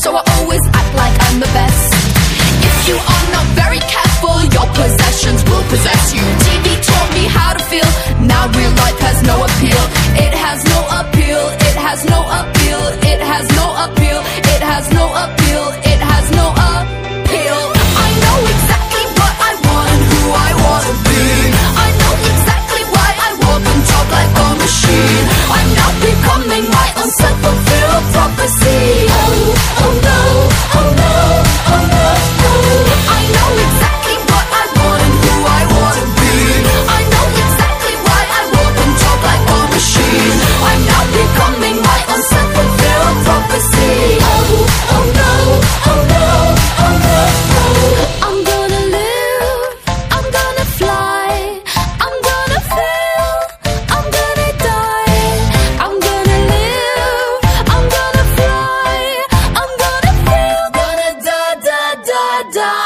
so I always act like I'm the best. If you are not very careful, your possessions will possess you. TV taught me how to feel, now real life has no appeal. It has no appeal, it has no appeal, it has no appeal, it has no appeal. die.